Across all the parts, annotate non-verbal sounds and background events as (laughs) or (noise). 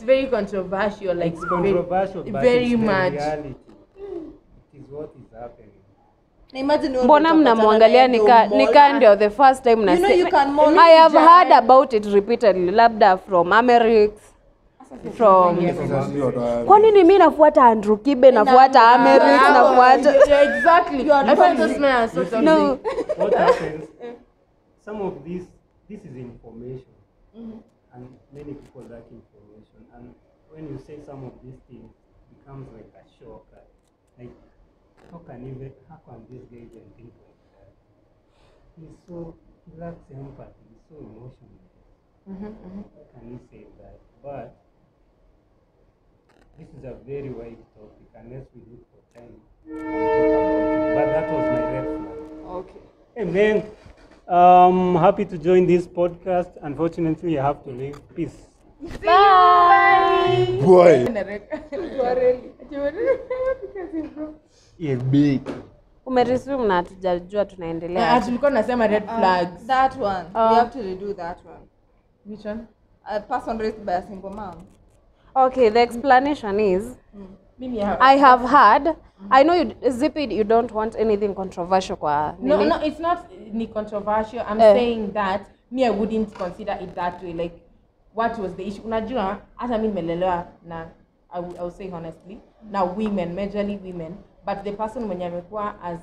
it's very controversial like It's controversial, very, but very it's much reality. It is what is happening. Na imagine wewe mbona mnamwangalia nika ndio nika ndio the first time You know you can I have heard about it repeatedly labda from Americs from kwa nini mi nafuata Andrew Kibe nafuata Americs nafuata yeah, (laughs) exactly I find men are so toxic. no What happens? Some of this, this is information, and many people lack information. When you say some of these things, it becomes like a shock. uh, Like, how can even, how can this guy even think like that? He's so, he lacks empathy. He's so emotional. How can he say that? But this is a very wide topic, unless we look for time and talk about it. But that was my red flag. okay Hey man, um, happy to join this podcast. Unfortunately, I have to leave. Peace. Boy. Umeresume na hatujajua Ah, tunaendelea tulikuwa nasema red flags that one. Oh. We have to redo that one. which one A person raised by a single mom. okay the explanation is mimi I have heard I know you Zipid you don't want anything controversial kwa no no it's not ni controversial i'm uh, saying that me i wouldn't consider it that way like what was the issue? Unajua hata mi nimelelewa na I will, I will say honestly na women majorly women but the person mwenye amekuwa as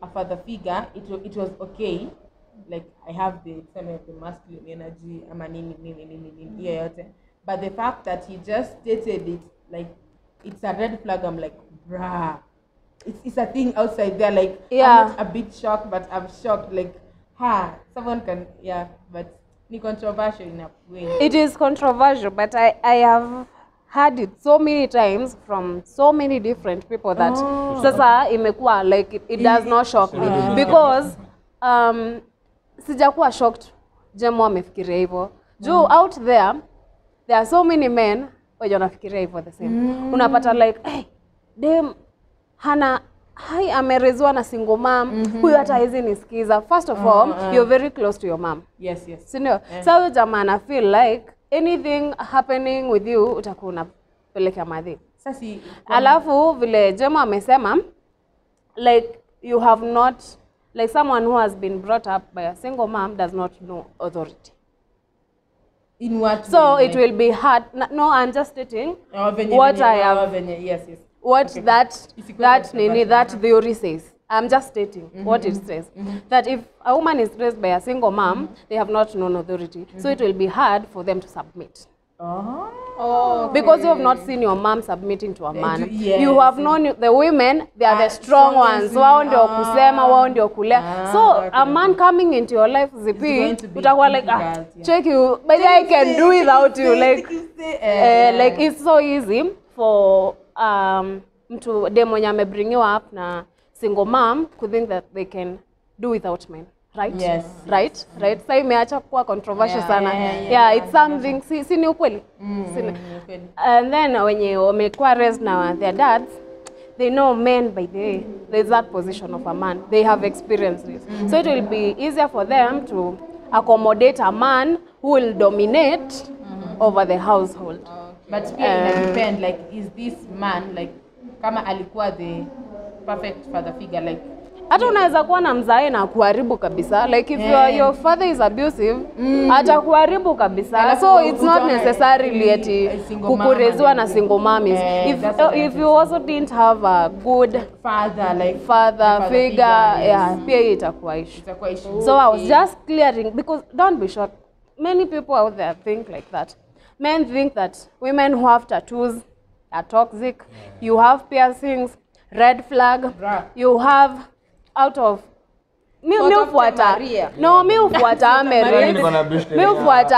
a father figure it, it was okay. Like i have the tuseme the masculine energy ama nini nini nini nini hiyo yote. But the fact that he just stated it like it's a red flag i'm like bruh. It's, it's a thing outside there like Yeah. I'm not a bit shocked but i'm shocked like ha someone can yeah but ni controversial in a way. It is controversial but I, I have heard it so many times from so many different people that oh. sasa imekuwa like it, it does not shock me. because um, sijakuwa shocked. Jemo amefikiria hivyo. Juu out there there are so many men wenye wanafikiria hivyo the same. Mm. unapata like hey, dem hana hai amerezwa na single mom. Huyu hata hawezi nisikiza. First of all you're very close to your mom. Yes yes. Sindio yeah. sa huyo jamaa ana feel like anything happening with you utakuwa unapelekea madhi. Sasi alafu vile jemo amesema like you have not like someone who has been brought up by a single mom does not know authority. In what so way, it will be hard. No i'm just stating oh, venye, what venye, I oh, have- venye, yes yes what Okay. that that nini that uh-huh. theory says i'm just stating mm -hmm. what it says Mm -hmm. that if a woman is raised by a single mom mm -hmm. they have not known authority so it will be hard for them to submit oh Oh. because you have not seen your mom submitting to a man do- yes. you have known the women they are Ah, the strong so ones wao ndio women. kusema wao ndio kulea Ah, so okay, a man coming into your life zipi utakuwa like ah, yeah. check you but i can do without you like eh, uh, like it's so easy for um, mtu dem mwenye amebringiwa up na single mom could think that they can do without men right? Yes. right yes. right? Sa imeacha kuwa controversial Yeah, sana. yeah, yeah, yeah, yeah. it's something si, si ni ukweli. Si ni- mm, and then wenye wamekuwa raised na their dads they know men by the way there's that position of a man. They have experienced it so it will be easier for them to accommodate a man who will dominate over the household but pia ina depend like is this man like kama alikuwa the perfect father figure like hata unaweza kuwa na mzae na kuharibu kabisa. Like if your, your father is abusive mm. atakuharibu kabisa. Yeah, so it's not necessarily eh, ati kukureziwa na single mommies. yeah, if, uh, if you also didn't have a good father like father father figure yes. yeah pia hii itakuwa issue. So i was just clearing because don't be shocked. Many people out there think like that men think that women who have tattoos are toxic. Yeah. you have piercings red flag. Bruh. you have out of mi no mi mi hufuata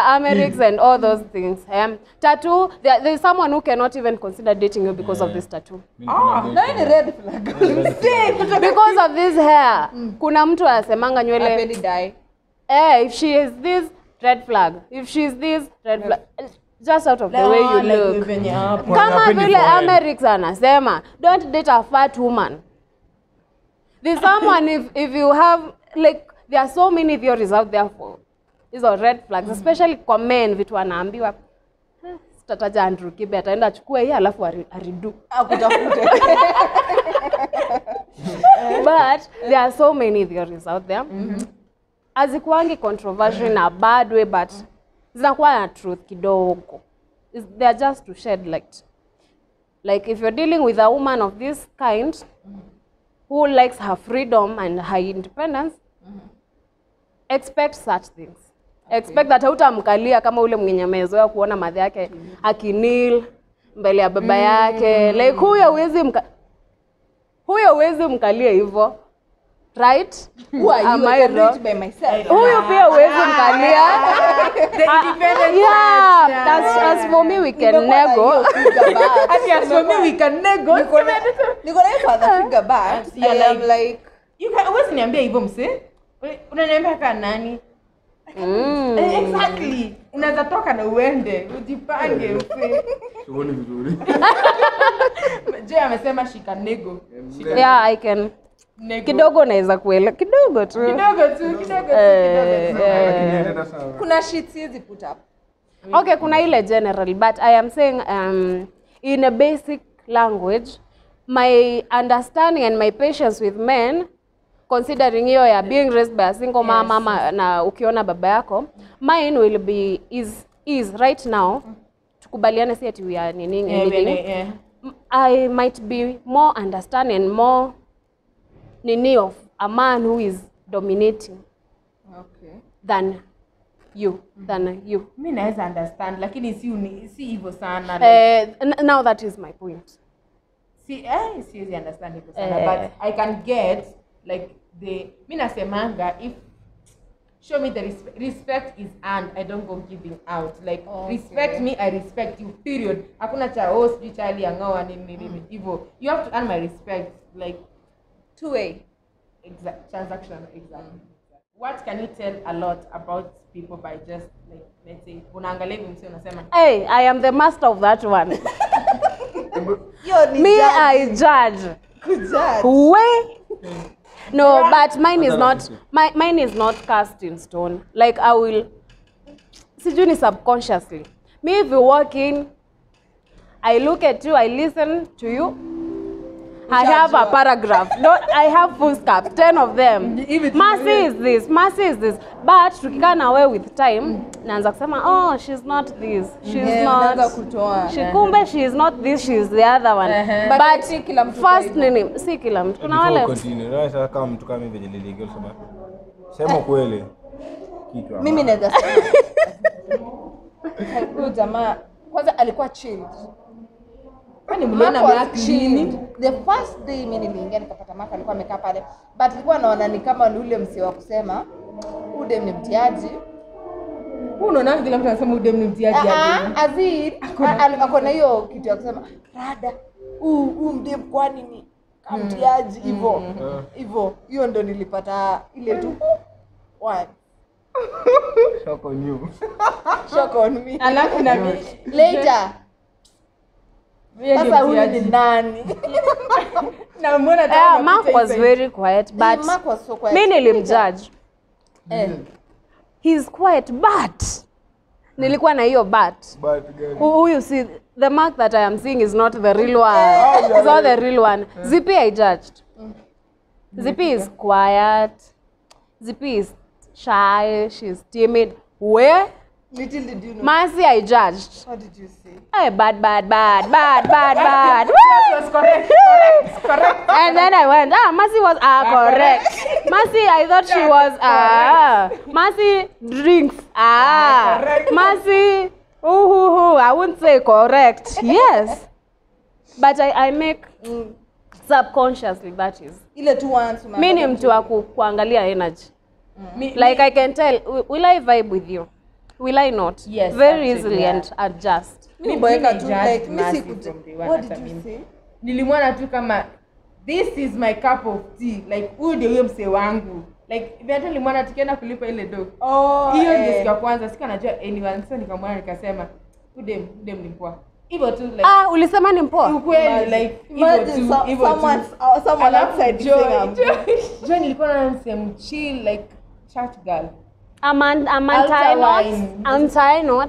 and all those things um, tattoo there, there's someone who cannot even consider dating you because yeah. of this tattoo. Oh, ni red flag. because of this hair kuna mtu asemanga nywele. Eh, if she is this red flag if she is this red flag just out of the way you look. kama vile Americans Amerix anasema don't date a fat woman. There's someone if, if you have like there are so many theories out there for hizo red flags especially kwa men vitu anaambiwa tataja tutataja Andrew Kibe ataenda achukue hii alafu ari- aridu. Akutafute. (laughs) But there are so many theories out there. Hazikuwangi controversial in a bad way but zinakuwa na truth kidogo. Is- they are just to shed light. Like if you're dealing with a woman of this kind who likes her freedom and her independence expect such things. Expect that hautamkalia kama ule mwenye amezoea kuona madhi yake akinil mbele ya baba yake. Like huyo huwezi mka huyo huwezi mkalia hivyo right Who are you? Am I I can do it by myself. huyu pia uwezi mkalia (laughs) The independent side, that's, (laughs) as for me we can nego as for me we can nego. Niko na- niko na hiyo father (laughs) figure back. You're I am like- You can always niambia hivyo mse. Unaniambia kaa nani? mm. Eh, Exactly. Unaweza toka na uende, ujipange mse. Tuone vizuri. Je, amesema shika nego. Yeah i can nego. kidogo naweza kuelewa kidogo tu Kidogo tu, kidogo tu, kidogo Eh, tu. eh. Kuna shit hizi put up. okay kuna ile general but i am saying um, in a basic language my understanding and my patience with men considering hiyo ya being raised by a single mama mama na ukiona baba yako mine will be is is right now tukubaliane si ati we are nini yeah, anything yeah. I might be more understanding more nini of a man who is dominating Okay. than you than you. Mi naweza understand lakini si uni- si hivyo sana. like, uh, now that is my point. Si eh, siwezi understand hivyo sana uh, but I can get like the mi nasemanga if show me the respect, respect is earned I don't go giving out. Like Okay. respect me I respect you period. Hakuna cha oh sijui chali angawa nini nini hivyo. You have to earn my respect like Two way. exact transactional. exactly what can you tell a lot about people by just like let's say unaangalia hivi msi unasema hey i am the master of that one (laughs) Yo, ni me judge. i judge Kujudge. no but mine is not my, mine is not cast in stone like i will sijui ni subconsciously me if you walk in i look at you i listen to you I have a paragraph. No, I have full scarf, 10 of them. Mercy is this, mercy is this. But tukikaa na wewe with time, naanza kusema, oh, she's not this, she's yeah, not. kutoa. She, kumbe she is not this, she is the other one. Uh-huh. But But, si kila mtu first nini, si kila mtu. Kuna Before wale continue, sasa kama mtu kama mimi venye niliingia sema. sema kweli kitu Mimi naweza sema. (laughs) Huyu jamaa kwanza alikuwa chilled. Kwani mliona Mark chilled. The first day mimi niliingia nikapata Mark alikuwa amekaa pale. But nilikuwa naona ni kama ni ule msee wa kusema huyu ni mtiaji. Huu unaona kila mtu anasema udem ni mtiaji. Ah, ah, Azid ako na hiyo kitu ya kusema rada huu huu mdem kwani ni kamtiaji hivyo hivyo. Hiyo ndo nilipata ile tu one Shock on you. (laughs) shock on me. Alafu na Later sasa huyu ni nani? (laughs) Na mbona hata yeah, Mark was very quiet, but Mark was so quiet. mi nilimjudge. Eh. He's quiet, but nilikuwa na hiyo but. But Huyu si the mark that I am seeing is not the real one. It's not the real one. Zippy I judged. Zippy is quiet. Zippy is shy. She's timid. Where? Little did you know. Mercy I judged. What did you say? Hey, bad, bad, bad, bad, bad, (laughs) bad. yes, was correct, correct, correct. and then I went, ah, Mercy was ah, correct. Mercy, I thought she was ah. Mercy drinks ah. correct. Mercy, ooh, ooh, ooh, I wouldn't say correct. Yes, but I, I make mm, subconsciously that is. Ile tu once umeangalia Mi ni mtu wa kuangalia energy. mm. Like I can tell, will I vibe with you? Will I not? Yes, Very actually, easily yeah. and adjust. Mi Mi- boeka tu like What did you say? nilimwona tu kama this is my cup of tea like huyu ndio huyo msee wangu like hata nilimwona tukienda kulipa ile do Oh, hiyo ndio eh. siku ya kwanza siku najua anyone sasa nikamwona nikasema udem udem ni hivyo tu like Ah, ulisema ni mpoa? ukweli like hivyo Imagine tu so- hivyo tu someone's- someone Alafu outside Joy- saying I'm Joy- (laughs) Joy nilikuwa naona msee mchill like church girl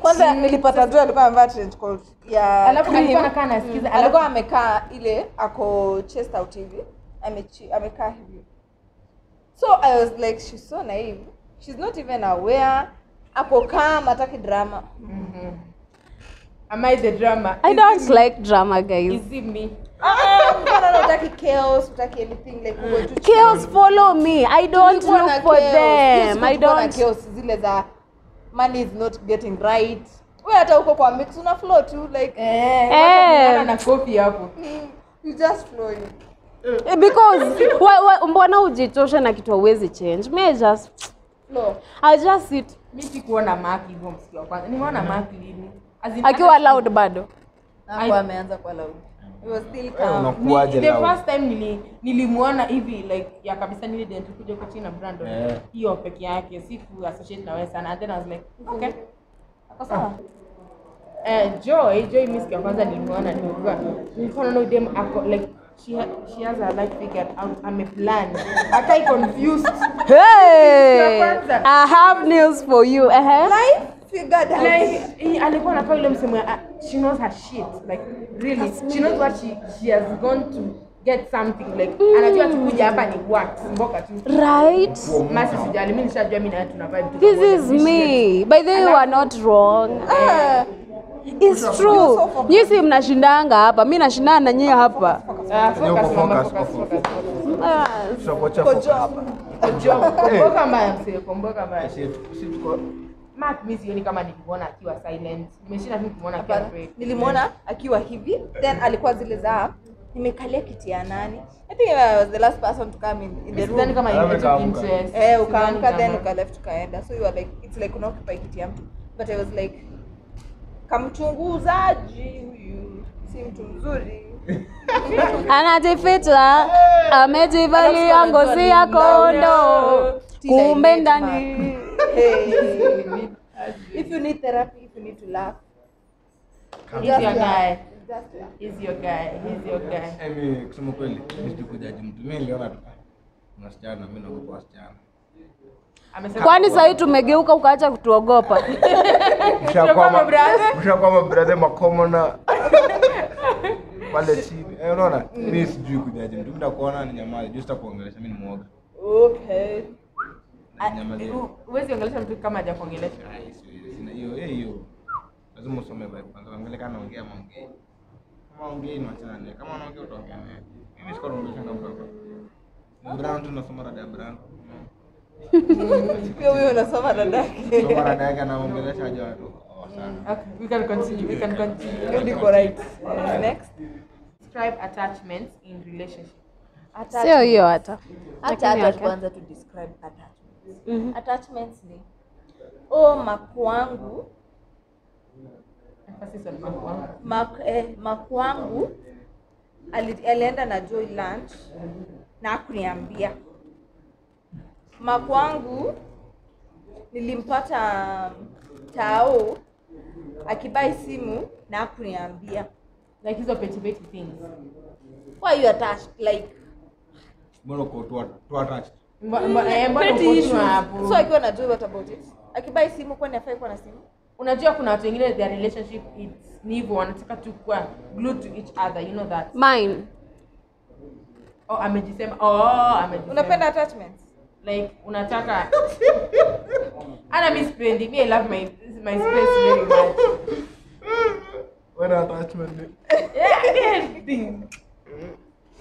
Kwanza nilipata tu alikuwa amevaa trench coat ya Alafu alikuwa anakaa anasikiza, alikuwa amekaa ile ako chest out hivi amekaa hivi. So i was like she's so naive. She's not even aware. Ako calm ataki drama. Am I the drama? I Is don't it like drama, guys. Is it me? Chaos follow me. I don't Tulikuwa na look for chaos. Them. I tulikuwa na don't. chaos zile za money is not getting right we hata huko kwa mix una flow tu like Eh, Eh. na kofi hapo. mm, you just flowing Eh, Because (laughs) wa, wa, mbona ujitosha na kitu hauwezi change? Me just flow I just sit Mi sikuona Mark hivyo msiku wa kwanza. Nimeona Mark lini? As in, akiwa loud bado. hapo ameanza kwa loud it was still calm. unakuwaje the first time nili nilimuona hivi like ya kabisa kwa China Brandon Eh. hiyo peke yake siku associate na wewe sana. And then I was like okay. Ako sawa? Eh Joy Joy miss ya kwanza nilimuona nilikuwa naona dem ako like she ha, she has a life figured out ame plan. Akai confused. Hey. I have news for you. Uh-huh. life? figured out like he, alikuwa anakaa yule msemo ya, ah, she knows her shit like really she knows what she she has gone to get something like mm. anajua tukuja hapa ni work mboka tu Right? masi sijali mimi nishajua mimi na vitu This is me. By the way, you are not wrong. Uh. It's true. Nyinyi si mnashindanga hapa, mi nashindana na nyinyi hapa. Ah, kumbuka mbaya msee, kumbuka mbaya. Mark mimi sioni kama nilimuona akiwa silent. Nimeshinda mimi kumuona akiwa break. Nilimuona akiwa hivi then alikuwa zile za nimekalia kiti ya nani i think I was the last person to come in, in the Sidhani room kama Alafu ile ikaamka. interest. eh Sidhani ukaamka then uka left ukaenda so you were like it's like unaoccupy kiti ya mtu but i was like kamchunguzaji huyu si mtu mzuri (laughs) anajificha amejivalia ngozi ya kondo kumbe ndani. (laughs) if you need therapy if you need to laugh He's your guy. He's your guy. He's your guy. Kusema kweli mi sijui kujaji mtu. Mi niliona tu ah, wasichana mi naogopa wasichana. Kwani sahii tumegeuka ukaacha kutuogopa? Mshakwama brother? makomona (laughs) pale chini. Eh, unaona mi sijui kujaje. Mtu mda kuona ni nyamaza. juu sitakuongelesha mi ni mwoga okay Nyamazia. huwezi ongelesha mtu kama hajakuongelesha. sina hiyo eh, hiyo. Lazima usome vibe kwanza. Angalia kama anaongea ama kama ongea ni wachana naye kama anaongea utaongea naye mimi sikuwa naongelesha kama mtu. ni brand tu nasoma rada ya brand (laughs) pia huyo unasoma dadake soma rada yake anaongelesha aje watu oh, Okay, we can continue. We can continue. You'll go right next Describe attachments in relationship. sio hiyo hata hata hata okay. tuanza to describe attachments Mhm. attachments ni oh makwangu Emphasis on makwangu. mak, eh, makwangu ali, alienda na joy lunch na akuniambia makwangu nilimpata tao akibai simu na akuniambia Like hizo petty petty things. why you attached like mbona uko tu attached? eh, so akiwa na joy what about it? Akibai simu kwani afai kuwa na simu? Unajua kuna watu wengine their relationship it's ni hivyo wanataka tu kuwa glued to each other you know that. Mine. Oh amejisema. Oh amejisema. Unapenda attachments? Like unataka. (laughs) Ana mi sipendi. Mi i love my my space very much (laughs) when attachment yeah anything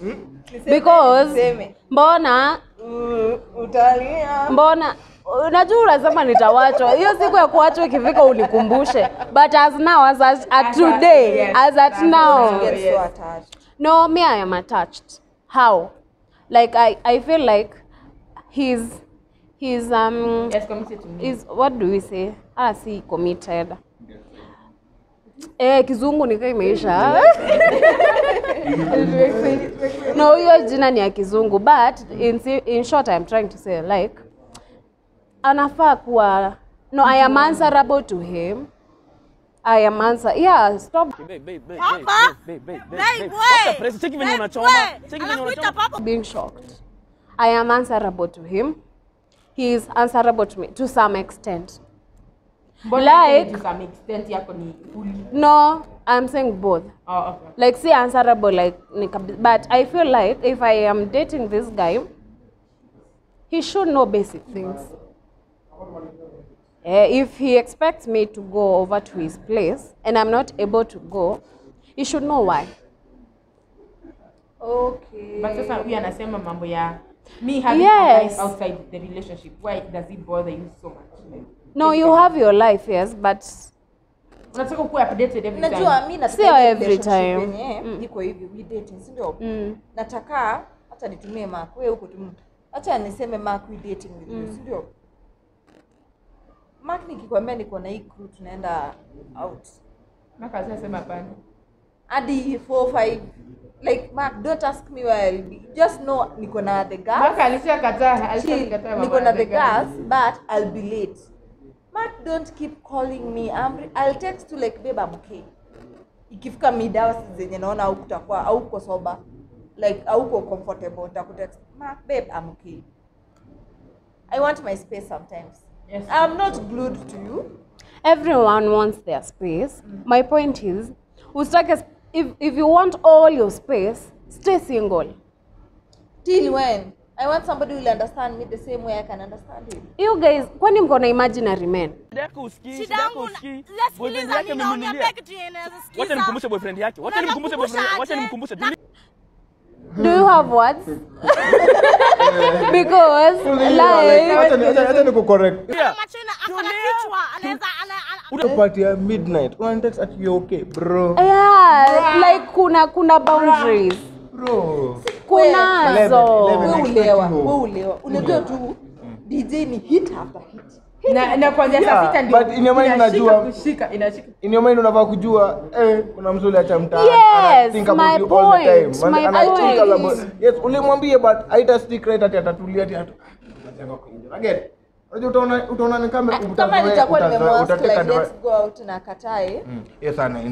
Niseme- because mbona utalia. mbona unajua unasema nitawachwa. Hiyo siku ya kuachwa ikifika unikumbushe. But as now as, as at at- today yes, as at now. yes. no me i am attached. How? Like i i feel like he's he's um yes committed to me. is what do we say ah si committed eh kizungu nika imeisha. (laughs) No hiyo jina ni ya kizungu but in, in short i'm trying to say like anafaa kuwa no i am answerable to him. I am answer yeah stop. Babe, babe, babe, babe, babe, babe, babe, babe. Wacha press. Cheki venye unachoma. Cheki venye unachoma. being shocked. I am answerable to him. He is answerable to me to some extent Like- to some extent yako ni fully no i'm saying both. Oh, okay. like see answerable like ni but i feel like if i am dating this guy he should know basic things. Uh, if he expects me to go over to his place and i'm not able to go he should know why. Okay. But sasa huyu anasema mambo ya me having Yes. a life outside the relationship. Why does it bother you so much? like, no you have your life yes but unataka kuwa updated every time. Najua mi nataka Sio every time. Niko iko hivi we dating si ndio? Mm, nataka hata nitumie mark wewe huko tu. Acha niseme mark we dating with you si ndio? Mark nikikwambia niko na hii crew tunaenda out. Mark asema hapana. Hadi 4 5 like mark don't ask me where I'll be. Just know niko na the gas Mark alishakataa alishakataa niko na the gas but I'll be late mark don't keep calling me. I'm, I'll text to like babe I'm okay. Ikifika mida zenye naona au kutakuwa au uko sober like auko comfortable utakutext Matt, babe I'm okay. I want my space sometimes. Yes. I'm not glued to you. Everyone wants their space. My point is usitake if, if you want all your space stay single. Till when I want somebody who will understand me the same way I can understand him you guys kwani mko na imaginary men Shida yangu nasikiliza yake. Wacha nimkumbushe boyfriend yake. Wacha nimkumbushe boyfriend. Wacha nimkumbushe. Do you have words (laughs) because like Acha nikucorrect. Yeah. Macho ina- ako na kichwa, anaweza ana- ana- Unapatia midnight. Unanitext at you okay, bro. yeah like kuna kuna boundaries Bro. Kunazo Eleven, we eleven. ulewa wewe ulewa unajua tu DJ ni hit after hit na na saa sita ndio but in your mind unajua- kushika inashika In your mind unafaa kujua eh, kuna mzuri acha mtaani. Yes, think about my you all the point, time. my Ana- ana think about- Yes, ulimwambie but haita stick right ati atatulia ati atu. Again. Unajua utaona utaona ni kama kama nitakuwa utazoea- like let's go out na katae Mm, hiyo sana hiyo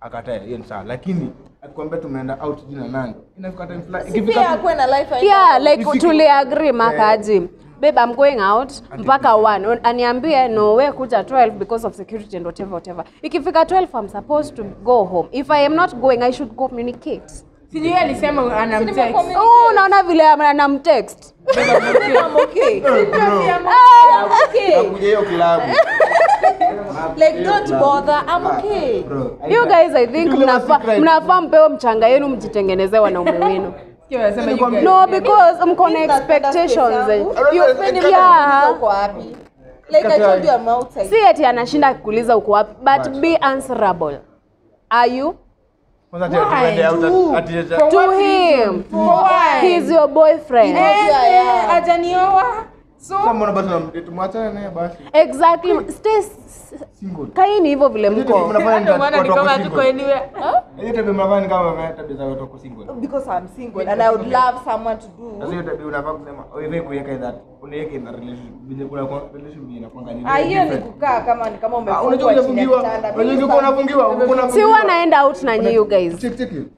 akatae hiyo ni lakini akikwambia tumeenda out jina nani inafika time fulani si pia akuwe na life yeah like Ifike- tuliagree makaji babe i'm going out mpaka 1 aniambie no we kuja 12 because of security and whatever whatever. Ikifika 12 i'm supposed to go home. If i am not going i should communicate sijui alisema anamtext oh unaona vile anamtext I'm okay. Okay. Nakuja hiyo klabu Like don't bother, I'm okay. Bro, you guys i think Tule mnafaa mpewe mchanga yenu mjitengenezee wanaume (laughs) wenu Sikia wanasema you guys- no because mko na expectations eh. You Yeah. si ati anashinda kuuliza uko wapi but be answerable are you Kwanza ati- ati- to him why? he's your boyfriend. Ajanioa so Kama mbona basi unamdate, mwachane naye basi. exactly. Stay single. kaini hivyo vile mko. Because I'm single and I would love someone to Sasa hiyo tabia unafaa kusema wewe kuweka in that unaweka in a relationship. Vile kuna relationship inakuanga ni Ah, hiyo ni kukaa kama ni kama Ah, unajua umefungwa chini ya unafungiwa unajua unafungiwa si huwa naenda out na nyi you guys. Check check it.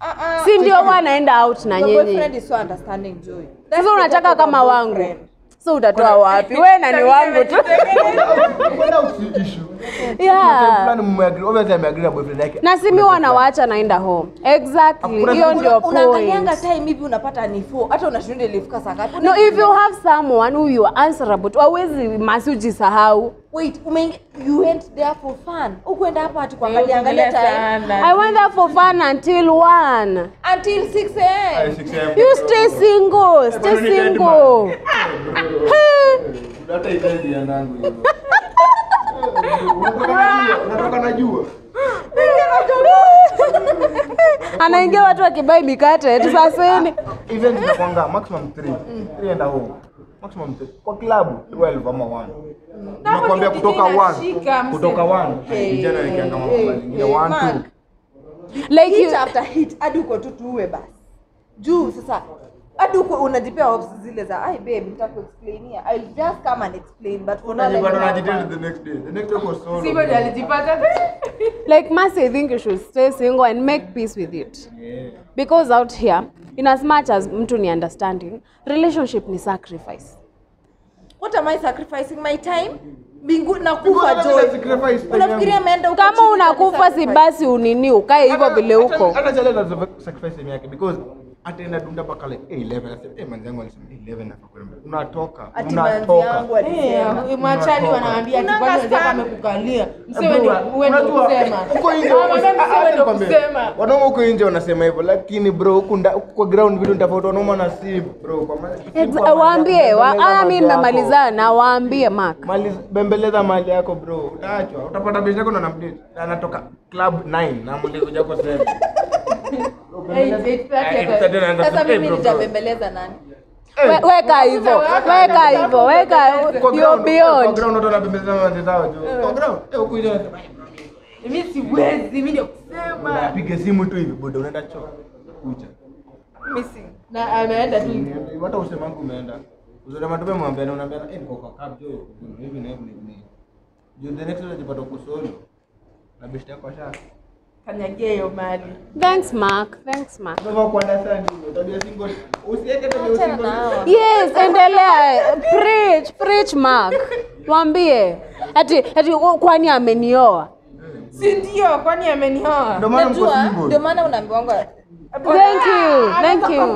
Ah, ah. si ndio huwa naenda out na nyinyi? boyfriend is so understanding, Joy. That's sasa unataka kama wangu. So utatoa wapi? (laughs) We na ni wangu tu. na simi wanawaacha naenda home. Exactly. Hiyo ndio unaangalianga time hivi unapata ni 4 hata unashinda ilifika saa ngapi? No if you have someone who you are answerable to awezi masi ujisahau wait umeingi you went there for fun. Ukwenda hapo ati kuangalia angalia time. i went there for fun until one. Until 6 am you stay single stay single. Hata itaidi ya nangu hivyo. (laughs) Unatoka na jua, unatoka na jua. anaingia watu wakibai mikate tusaseni Event inakuanga maximum 3. 3 and a half. Maximum Kwa klabu 12 ama 1. Nakwambia kutoka 1. inashika, mse. Kutoka 1. Vijana nikianga mambo mengine 1 2. like hit you, after hit hadi uko tu tuwe basi juu sasa hadi uko unajipea ops zile za ai babe nitakuexplainia. I'll just come and explain but unajitell fun. the next day. The next day was solo. Sivyo alijipata. (laughs) Like Mercy, I think you should stay single and make peace with it. Yeah. because out here in as much as mtu ni understanding relationship ni sacrifice. What am i sacrificing my time? Bingu, nakufa unafikiria ameenda kama unakufa si basi unini ukae hivyo vile huko hata dunda mpaka like eh 11 anasema eh manzi yangu alisema eh 11 nafaa kwenda unatoka ati unatoka. Eh, machali wanaambia ati kwani sana. amekukalia? Msewe ni unajua, kusema. uko nje kusema. Wanaume huko nje wanasema hivyo lakini bro huku kwa ground vitu ni tofauti wanaume na si bro kwa maana waambie haya mimi nimemalizana na waambie mark. Maliza bembeleza mali yako bro utaachwa utapata bishi yako na anatoka club 9 na kuja kwa 7 Eight- eight thirty Eh, sasa mimi nitabembeleza nani? Eh, weka hivyo weka hivyo weka mimi siwezi mimi ndio kusema. Unapiga simu tu hivi boda unaenda choo. Kucha. Missing na ameenda tu hata usema wangu umeenda. Uzuri matope mwambia na unaambia eh niko kwa cab jo. Hivi na hivi na hivi juu the next unajipata uko solo. Na best yako asha kanyagia hiyo mali thanks mark. Thanks mark. Sasa kwa understand hiyo tabia single. Usiende tabia single yes endelea. Preach preach mark. Mwambie. ati ati kwani amenioa si ndio kwani amenioa ndio maana mko single. ndio maana unaambiwanga thank you thank you.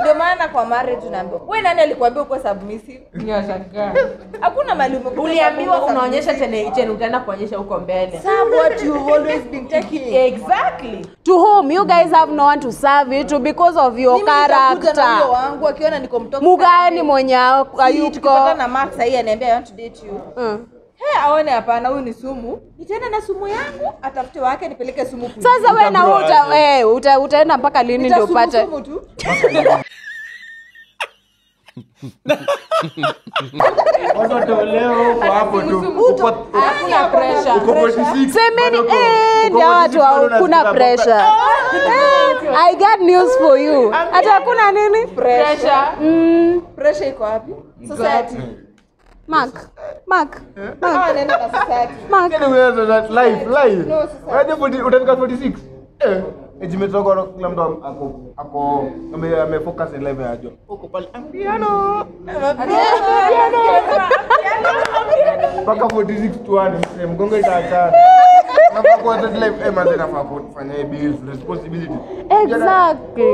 ndio maana kwa marriage unaambiwa. Wewe nani alikwambia uko submissive? Ninashangaa. hakuna mali uliambiwa unaonyesha tena chenye utaenda kuonyesha huko mbele. Serve what you've always been taking exactly. To whom? You guys have no one to serve it to because of your character. Mimi wangu akiona niko mtoto. mugani mwenye tukipata hayuko na Max hii ananiambia I want to date you. Mm. He, aone hapana huyu ni sumu. Nitaenda na sumu yangu atafute wake nipeleke sumu kwingine. sasa wewe na uta, eh, uta, utaenda mpaka lini ndio upate? sumu tu. Watu watolewa huko hapo tu. uko hakuna pressure. Uko 46 semeni bado uko- eh, uko ndio 46 watu bado hakuna unasikiza pressure. (laughs) I got news for you. Hata hakuna nini? Pressure. Mm, pressure iko wapi? Society mark mark hawa wanaenda na society mark Yaani unaweza that live live. No, sasa. Unajua 40 utafika 46. Eh, age imetoka kila mtu ako ako ame ame focus in live yajua. Huko pale "I'm piano. Mpaka 46 tuane mgongo itaachana. Eh exactly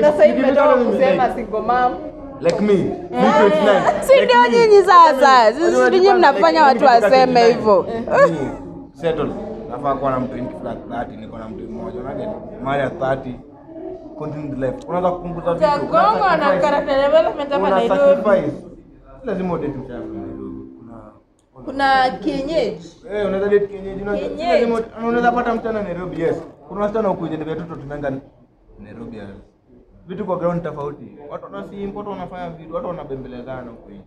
na sasa 20 nimetoka like- kusema single mom like me. yeah. yeah. like si ndio nyinyi sasa sisi nyinyi mnafanya watu waseme hivyo (laughs) settle. Nafaa kuwa na mtu flat 30 niko na mtu mmoja. Unaget? Mali ya 30 continue the life. Unaweza kupunguza vitu. una Gongo na sacrifice. character development hapa Una Nairobi sacrifice. Lazima ode tu. Kuna kuna kienyeji Eh, unaweza date kienyeji, unaweza lazima unaweza pata msichana Nairobi, yes. Kuna wasichana huku nje vya watoto tumeanga Nairobi. Vitu kwa ground tofauti. Watu wana simp, watu wanafanya vitu, watu wanabembelezana huko hivi.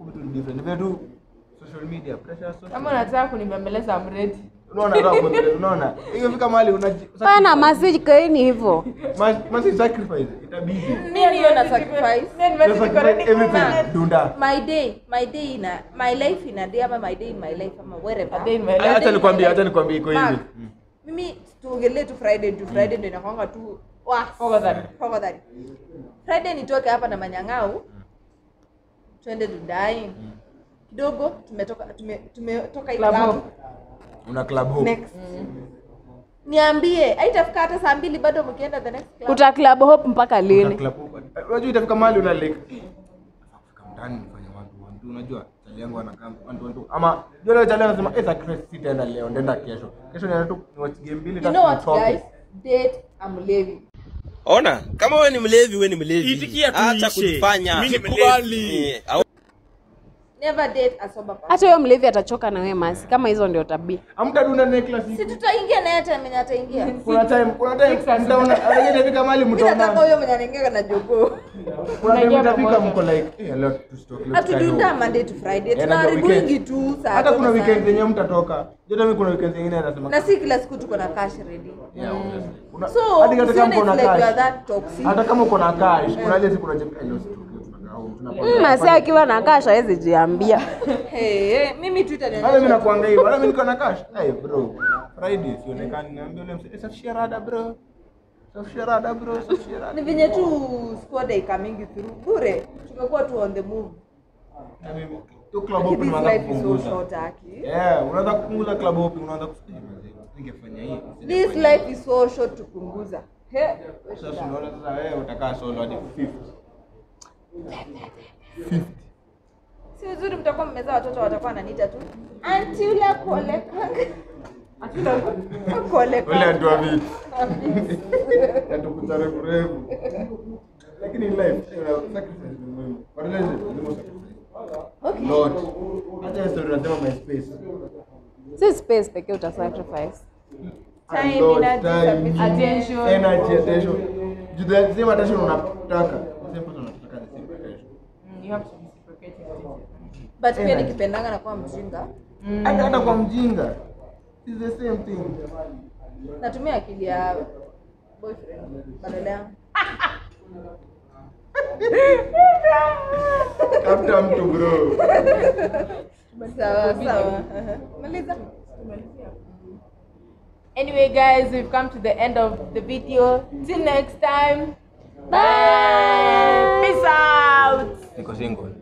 Vitu ni different. Vile tu social media, pressure social. kama unataka kunibembeleza mredi Unaona raha kubembeleza, unaona? Ingefika mahali unaji pana message kaini hivyo Mas- sacrifice itabidi. mimi hiyo na sacrifice everything. Dunda. my day my day ina my life ina day ama my day in my life ama wherever day in my life. A Acha nikwambie, acha nikwambie iko hivi. Mimi tuongelee tu friday tu friday ndio inakwanga tu fogadhari friday nitoke hapa na manyang'au. Twende dudai kidogo tumetoka tume- tumetoka Club club Una club hope. next. Niambie haitafika hata saa mbili bado mkienda the next club? Uta club hope mpaka lini? Club hope. Unajua itafika mahali una "Eh, kufika nifanye one to unajua chali yangu anakaa ama jua leo chali anasema eh sitaenda leo kesho. Kesho nienda tu ni watch game mbili you know what guys? Date I'm leaving Ona, kama wewe ni mlevi, wewe ni mlevi. Itikia Acha kujifanya. Mimi ni mlevi. au- never date a sober person. Hata huyo mlevi atachoka na wewe masi. Kama hizo ndio tabia. Hamtadunda naye kila si siku tutaingia naye kuna time kuna time mtaona nataka huyo mwenye anaingia na jogoo. Kuna time Mnaingia mtafika pamoja. mko like eh leo tusitoke leo tukae hatudunda home." monday to friday Eh, tu saa hata kuna tano weekend sana. zenye mtatoka. Joto mimi kuna weekend zingine nasema na si kila siku tuko na cash ready. Yeah, obviously. Kuna- so hadi hata kama usione uko na it's like you are cash that toxic. Hata kama uko na cash kuna ile siku unajua masi akiwa na kasha hawezi jiambia (laughs) mimi tu niko na kasha hey bro friday sionekani ule "Eh, rada bro rada bro rada ni venye tu squad haikamingi through bure tumekuwa tu on the move Na mimi tu club open this unaanza life is so kupunguza. short, Aki. Yeah, unaanza kupunguza club open ningefanya hii. This life is so short tupunguza. He, hii." Sasa unaona sasa wewe utakaa solo hadi 50. 50. si uzuri mtakuwa mmezaa watoto watakuwa wananiita tu anti ule akuolekanga Ule ndio vipi? Yatukuta refu refu. Lakini life sacrifice ni muhimu. But lazima lazima sacrifice. Lot. Hata hiyo story unasema my space. si space pekee uta sacrifice Time, energy. Attention. energy, attention. Juu the same attention unataka. The same person unataka the same attention. Mm, you have to reciprocate but pia nikipendanga na kuwa mjinga Hata hata kwa mjinga. It's the same thing. natumia akili ya boyfriend badala yangu Tafuta mtu bro. sawa sawa maliza Anyway, guys, we've come to the end of the video. Till next time. Bye. Peace out. Niko single.